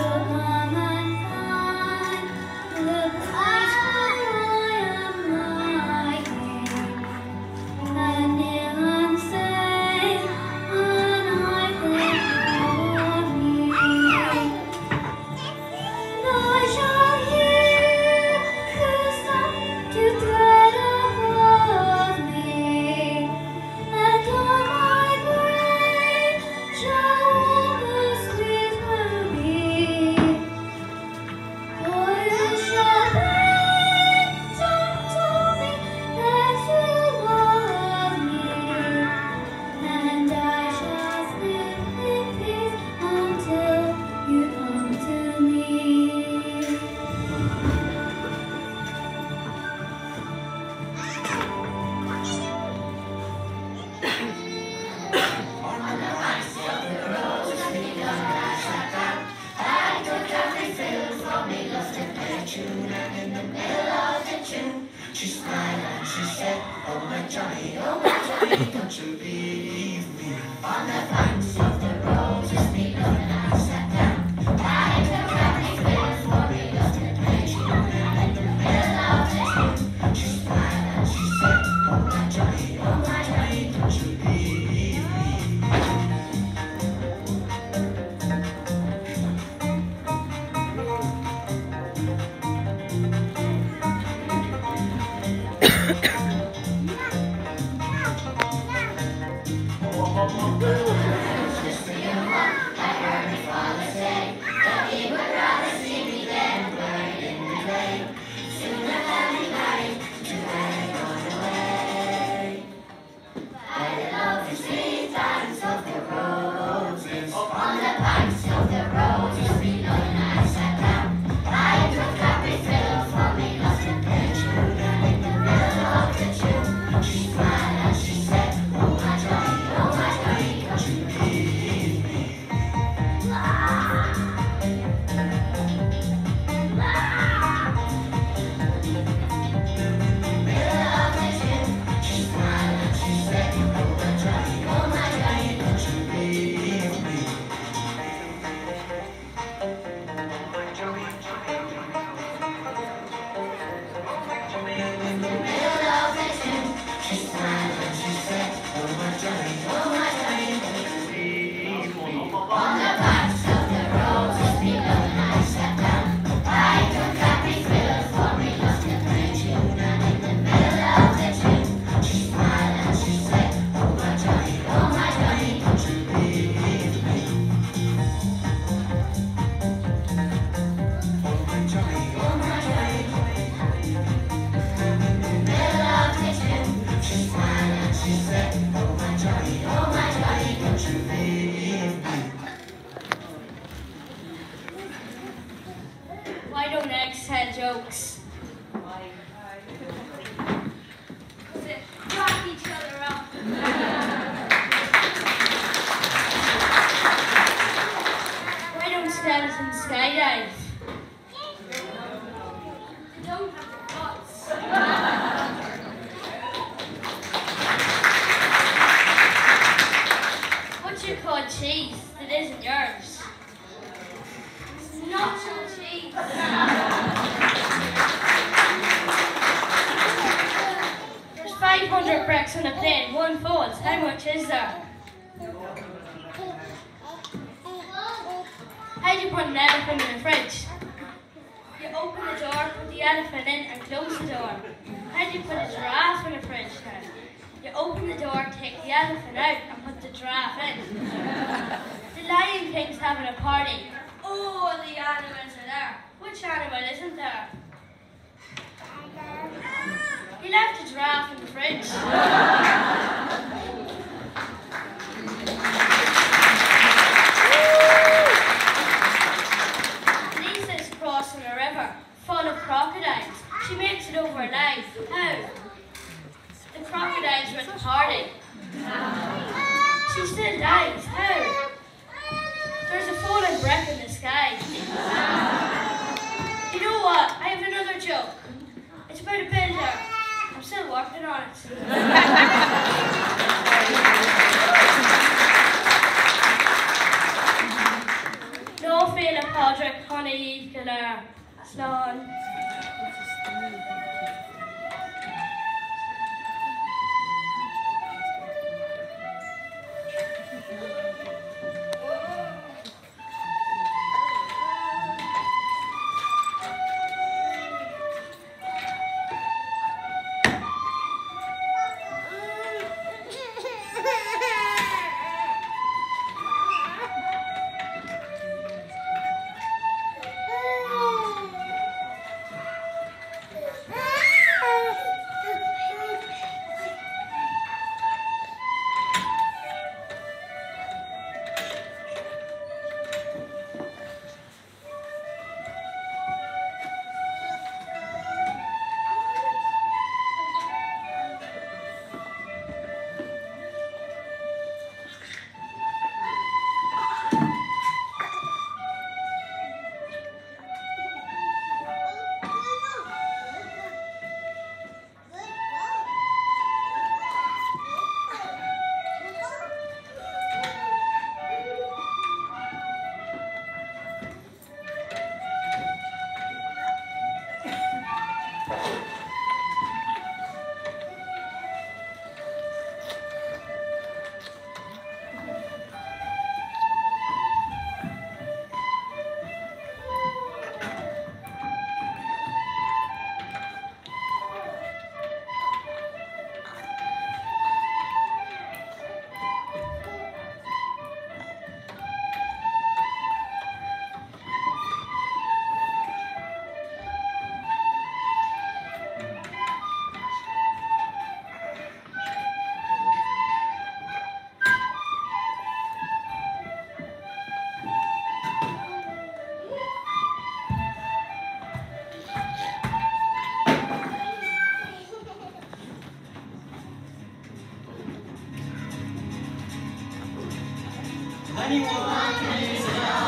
Oh. Manzara? Which animal isn't there? He left a giraffe in the fridge. Lisa's crossing a river full of crocodiles. She makes it over overnight. How? The crocodiles were at the party. She still dies. How? There's a falling breath in the sky. you know what? I have another joke. It's about a bed. I'm still working on it. no feeling, Padraig, honey, killer, slán. Anyone can